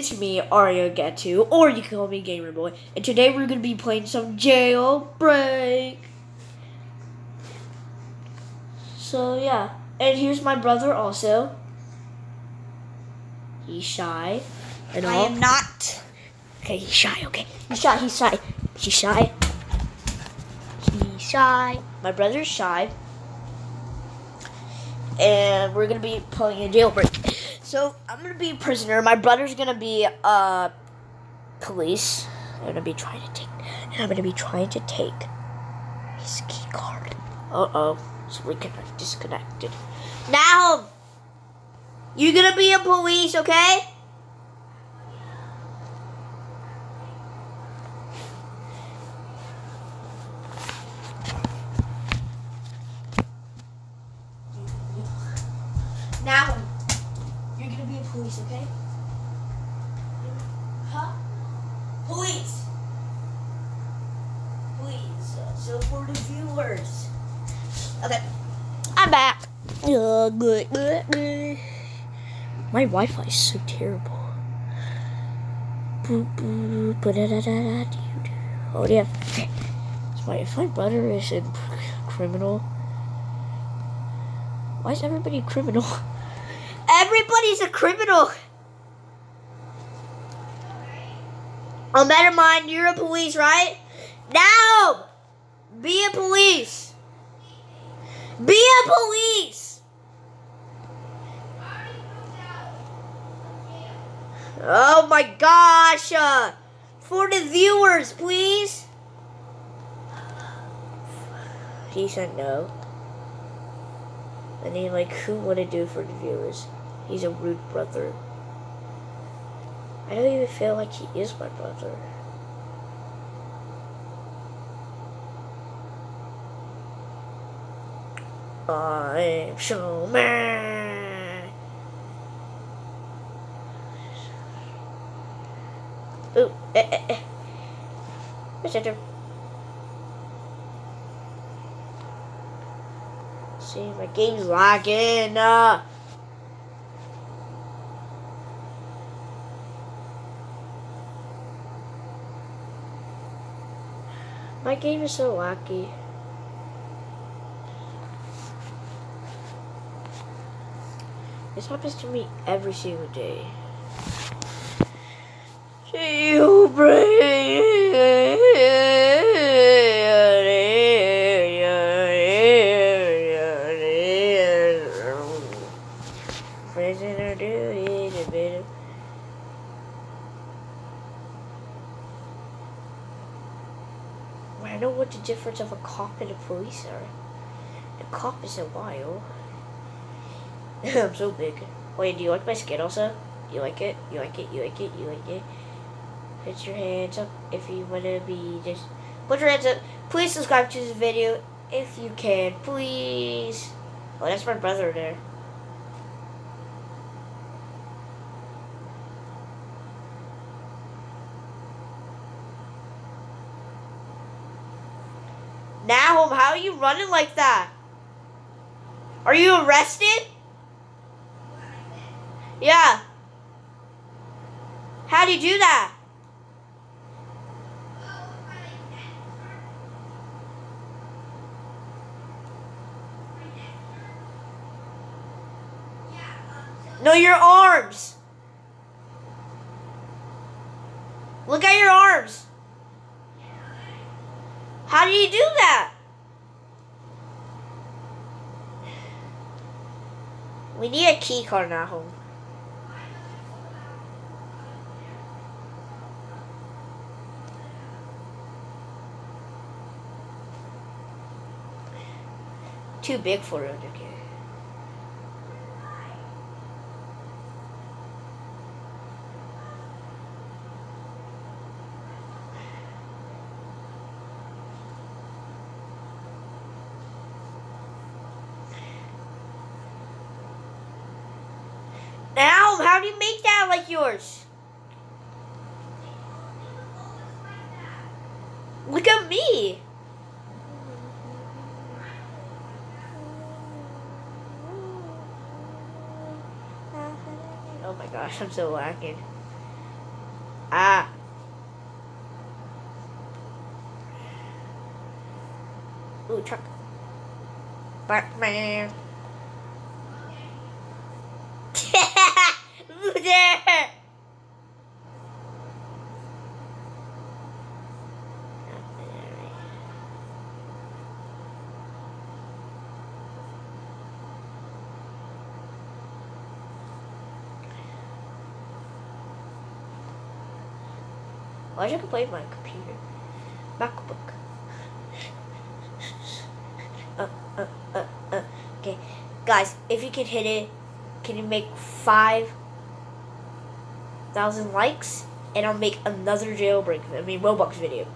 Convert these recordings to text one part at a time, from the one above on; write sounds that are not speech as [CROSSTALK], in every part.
It's me, Ariel Getu, or you can call me Gamer Boy. And today we're gonna be playing some jailbreak. So yeah, and here's my brother also. He's shy. And I all. am not. Okay, he's shy. Okay, he's shy. He's shy. She's shy. He's shy. My brother's shy. And we're gonna be playing a jailbreak. So I'm gonna be a prisoner. My brother's gonna be uh police. I'm gonna be trying to take. And I'm gonna be trying to take his key card. Uh oh. So we can disconnected. Now, you're gonna be a police, okay? Okay? Huh? Please, uh, so for the viewers. Okay, I'm back. Good. My Wi-Fi is so terrible. Oh yeah. My, if my brother is a criminal, why is everybody criminal? [LAUGHS] Criminal. Oh, better mind, you're a police, right? Now, be a police. Be a police. Oh my gosh. Uh, for the viewers, please. He said no. And he like, who would it do for the viewers? He's a rude brother. I don't even feel like he is my brother. I'm so mad. Ooh, eh, eh, eh. Messenger. See, my game's lagging. Uh. My game is so wacky. This happens to me every single day. Prisoner difference of a cop and a police are. The cop is a while. [LAUGHS] I'm so big. Wait, do you like my skin also? You like it? You like it? You like it? You like it? Put your hands up if you want to be just... Put your hands up. Please subscribe to this video if you can. Please. Oh, that's my brother there. Nahum, how are you running like that? Are you arrested? Yeah. How do you do that? No, your arms. Look at your arms. How do you do that? We need a key card now home. Too big for it, okay. Now, how do you make that like yours? Look at me. Oh my gosh, I'm so lacking. Ah. Ooh, truck. Batman. Ooh, there. Why should I play my computer? MacBook. Uh, uh, uh, uh. Okay, guys, if you can hit it, can you make five thousand likes, and I'll make another jailbreak. I mean Roblox video.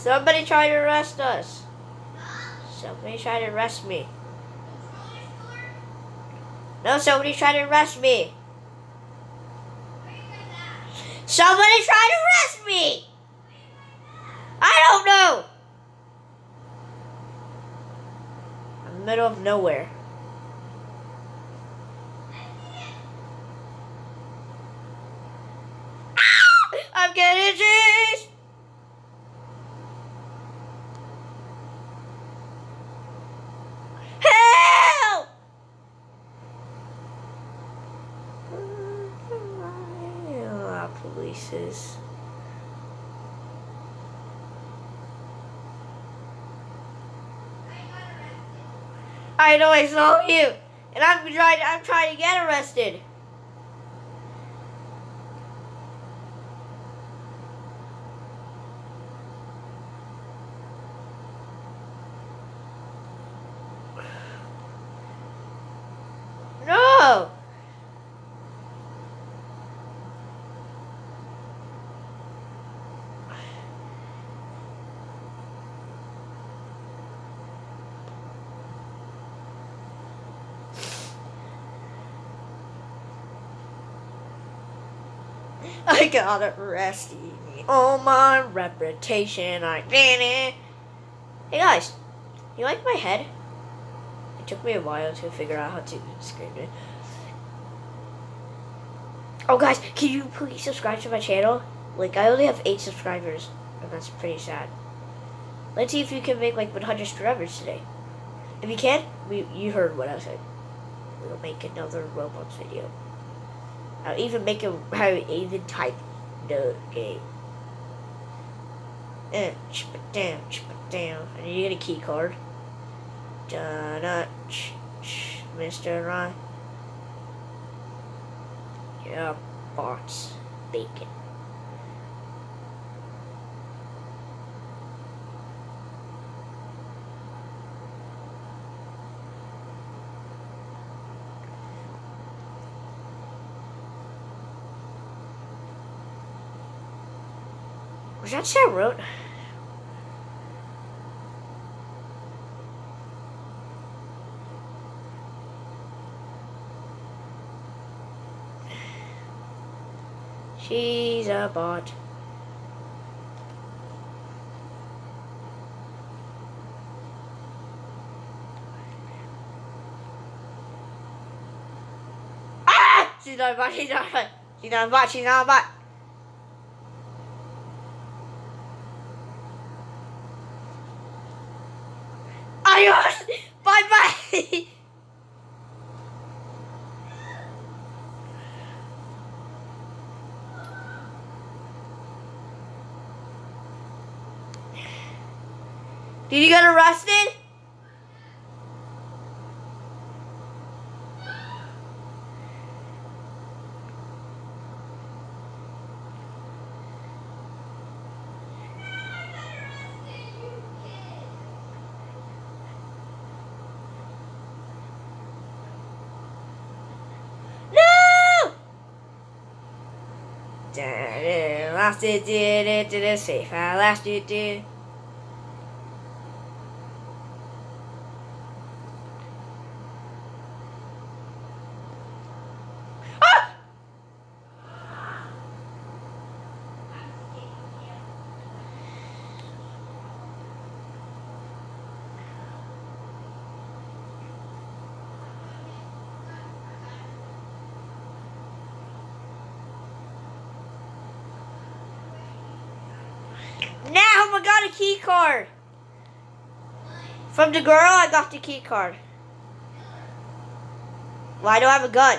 Somebody try to arrest us. Somebody try to arrest me. No, somebody try to arrest me. Somebody try to arrest me. I don't know. I'm in the middle of nowhere. Ah! I'm getting chased. I know I saw you, and I'm trying. I'm trying to get arrested. No. [LAUGHS] I got arrested. Oh my reputation, I did it. Hey guys, you like my head? It took me a while to figure out how to screen it. Oh guys, can you please subscribe to my channel? Like I only have eight subscribers, and that's pretty sad. Let's see if you can make like 100 subscribers today. If you can, we you heard what I said. We'll make another Roblox video. I'll even make it how even type the game. And chip it down, chip it down. And you get a key card. Ch Mr. Ryan. Yeah, bots. Bacon. Was that Sam wrote? She's a bot. Ah! She's not a bot, she's not a bot. She's not a bot, she's not a bot. Bye bye! Did you get arrested? Last it did it did it safe. Last it did. Ah! Now I got a key card. From the girl, I got the key card. Why do I have a gun.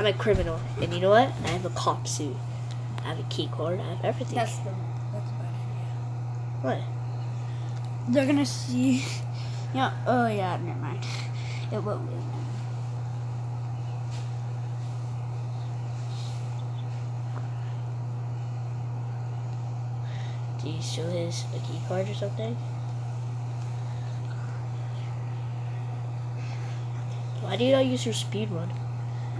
I'm a criminal, and you know what? I have a cop suit. I have a key card. I have everything. That's the that's a bad idea. what? They're gonna see. [LAUGHS] Yeah. Oh yeah. Never mind. It won't be. Do you show his a key card or something? Why do you not use your speed run?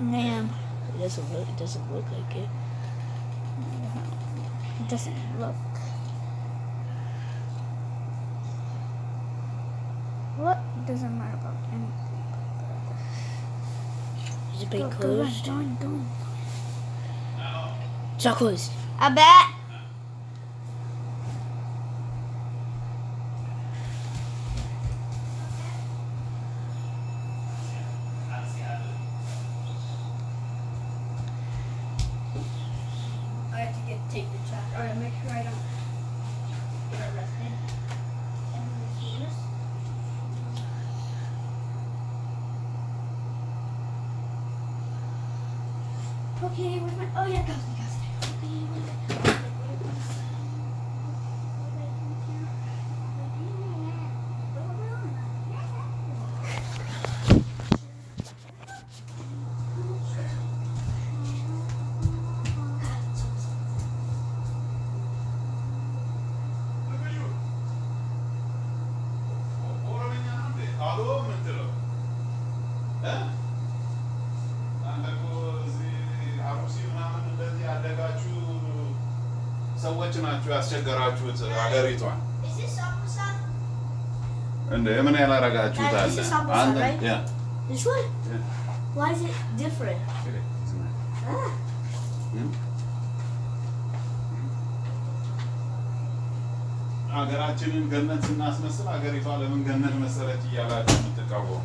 Man, It doesn't look. It doesn't look like it. it doesn't look. What doesn't matter about anything. Is it Go, being go, closed? Go, on, go, on. It's not closed. I bet. I have to get take the check. All right, make sure I don't get arrested. Okay, where's my? Oh yeah, Gosney. ያስቸገራችሁት ሀገሪቷን? እንደ ምን ያላረጋችሁት አለ አንተ right? ያ This one? Yeah. Why is it different? Ah. ሀገራችንን ገነት ስናስመስል ሀገሪቷ ለምን ገነት መሰለች እያላችሁ የምትቃወሙ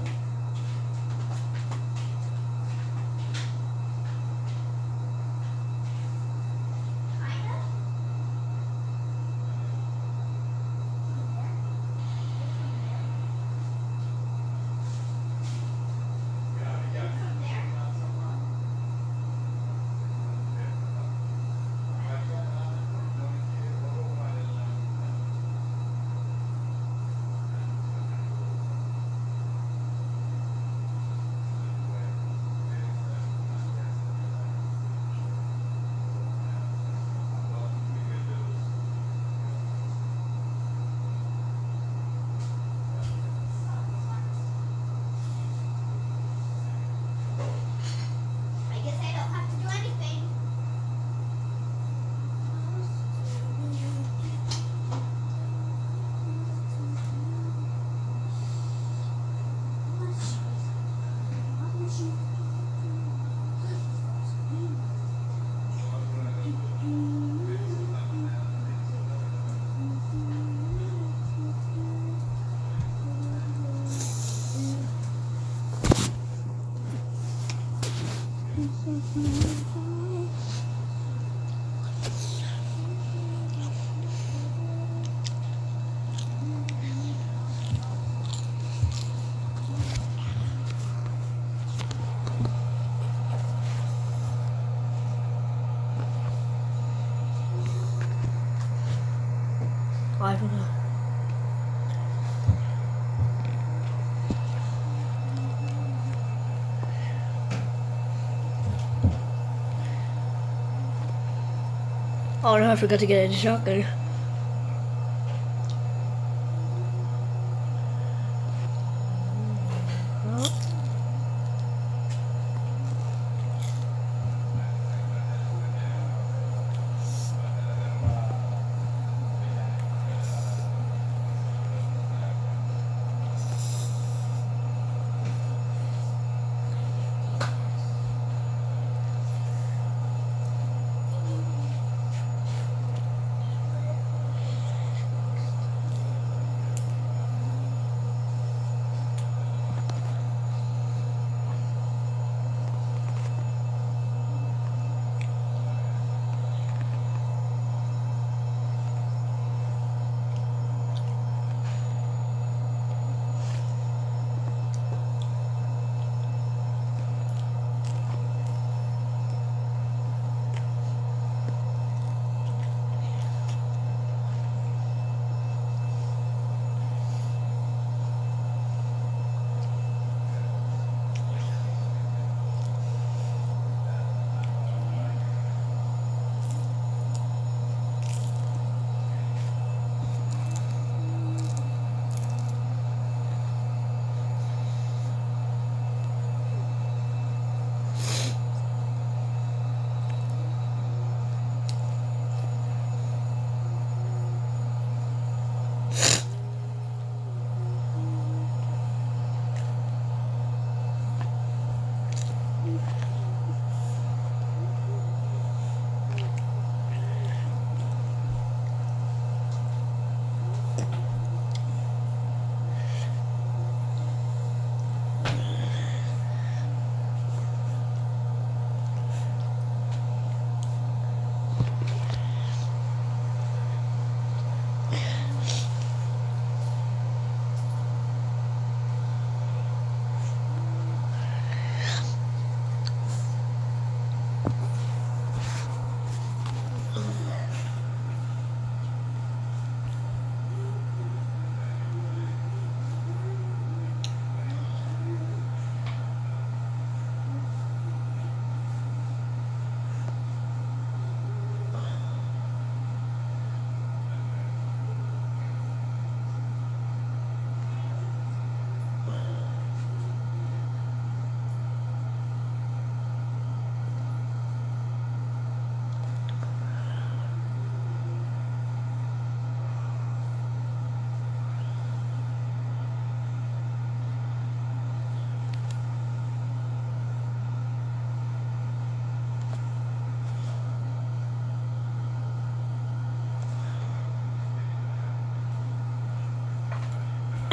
I don't know. Oh no, I forgot to get a shotgun.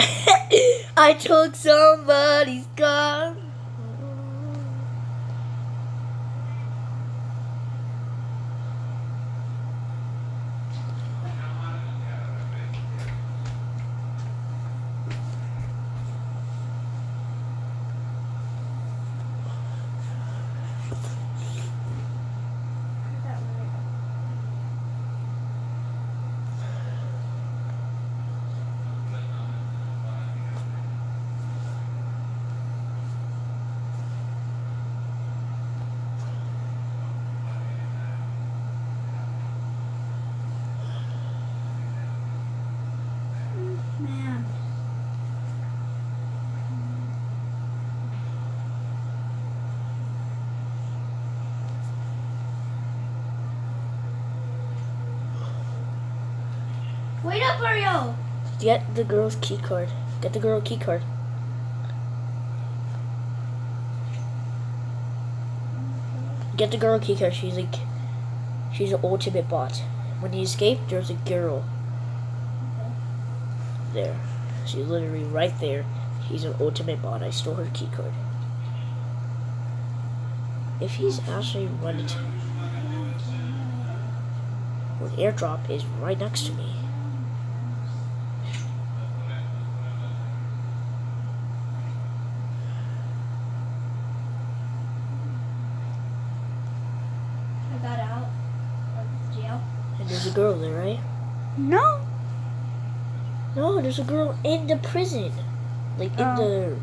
[LAUGHS] I took somebody's car. Wait up, Ariel! Get the girl's key card. Get the girl key card. Get the girl key card. She's like, she's an ultimate bot. When you escape, there's a girl. There. She's literally right there. She's an ultimate bot. I stole her key card. If he's actually running well, airdrop is right next to me. I got out of jail. And there's a girl there, right? No. No, there's a girl in the prison. Like in Oh. oh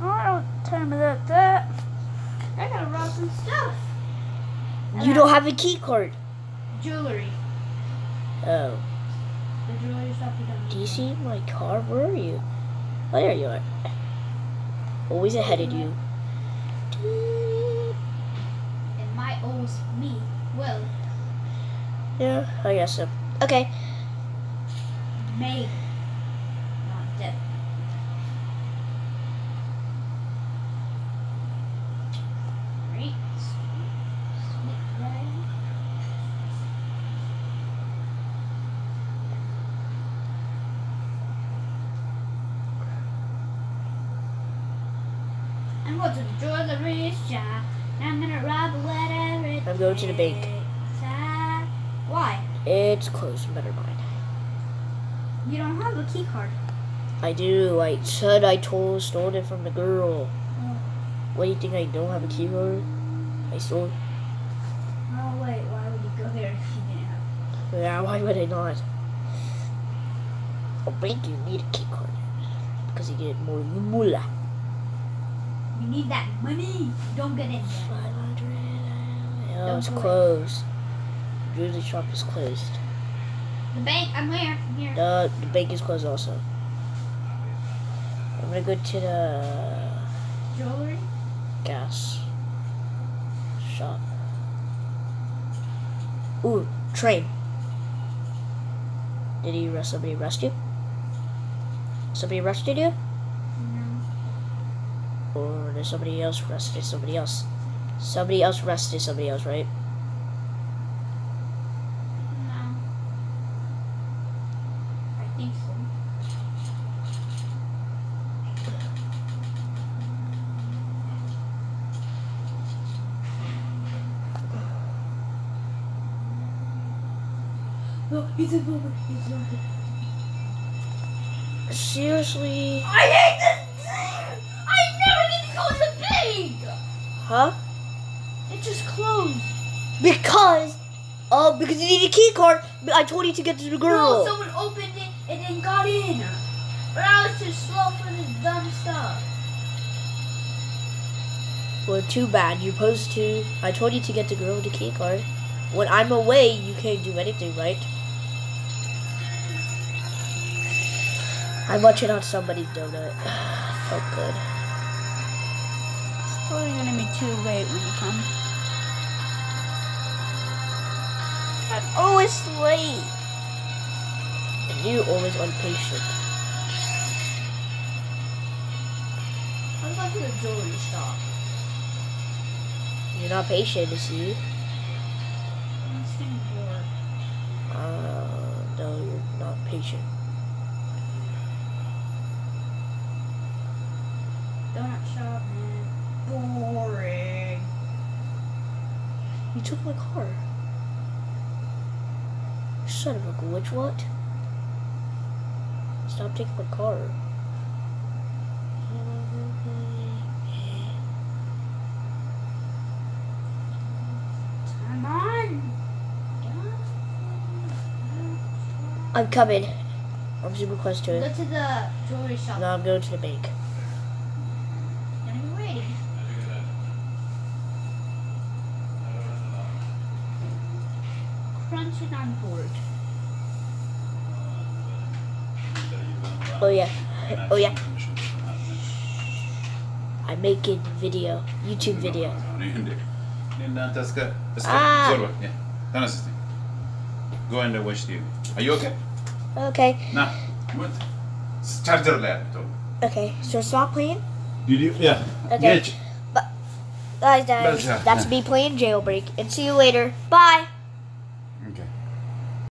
the I don't tell me that. That. I gotta rob some stuff. You don't have a key card. Jewelry. Oh. The jewelry don't Do you see my car? Where are you? Oh, there you are. Always ahead of you. It might always me. Well. Yeah, I guess so. Okay. Maybe. Not dead. Right. Sweet red. I'm going to the jewelry shop. I'm gonna rob To the bank. Why? It's closed. Never mind. You don't have a key card. I do. I said I told, stole it from the girl. Oh. What do you think? I don't have a key card? I stole. Oh wait, why would you go there if you didn't have? Yeah, why would I not? A bank, you need a key card because you get more moolah. You need that money. You don't get in there. Five hundred. Don't it's closed. Jewelry shop is closed. The bank. I'm here. I'm here. The the bank is closed also. I'm gonna go to the Jewelry. gas shop. Ooh, train. Did he arrest somebody arrest you? Somebody arrested you? No. Or did somebody else arrested somebody else? Somebody else arrested somebody else, right? No. I think so. Oh, he's over. He's over. Seriously? I hate this thing! I never get to go to the bank! Huh? It just closed. Because oh because you need a key card. But I told you to get to the girl. No, girl. someone opened it and then got in. But I was too slow for this dumb stuff. Well, too bad. You're supposed to. I told you to get the girl with the key card. When I'm away, you can't do anything, right? I'm watching on somebody's donut. [SIGHS] Felt good. It's probably gonna be too late when you come. I'm always late. And you always impatient. Let's go to the jewelry shop. You're not patient, you see. I'm getting bored. Uh, no, you're not patient. Donut shop, man. Boring. You took my car. Son of a glitch, what? Stop taking my car. Come on. I'm coming. I'm super close to Go it. to the jewelry shop. Now I'm going to the bank. Are you ready? Crunching on board. Oh yeah. Oh yeah. I'm making video, YouTube video. Ah. Go and watch TV. Are you okay? Okay. Nah. What? Charger laptop. Okay. So stop playing. Did you? Yeah. Okay. But guys, that's, that's me playing jailbreak. And see you later. Bye.